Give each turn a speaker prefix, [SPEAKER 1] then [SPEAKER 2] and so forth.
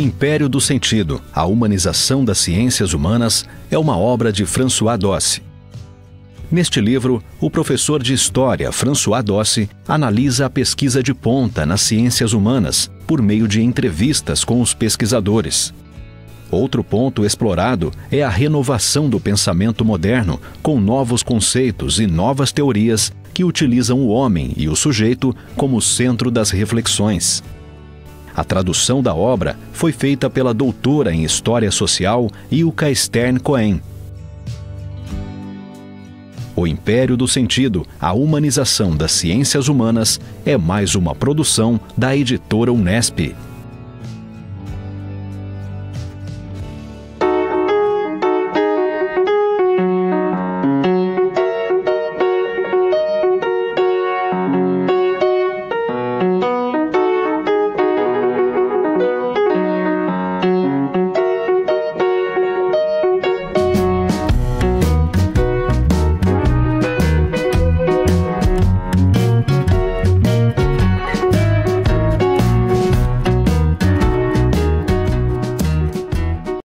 [SPEAKER 1] Império do Sentido, a humanização das ciências humanas é uma obra de François Dossi. Neste livro, o professor de História François Dossi analisa a pesquisa de ponta nas ciências humanas por meio de entrevistas com os pesquisadores. Outro ponto explorado é a renovação do pensamento moderno, com novos conceitos e novas teorias que utilizam o homem e o sujeito como centro das reflexões. A tradução da obra foi feita pela doutora em História Social Ilka Stern Cohen. O Império do Sentido, a humanização das ciências humanas, é mais uma produção da editora Unesp.